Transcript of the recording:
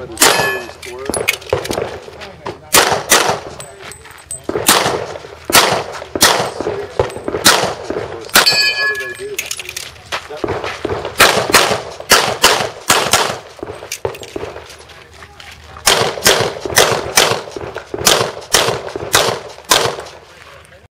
by the Supreme Square.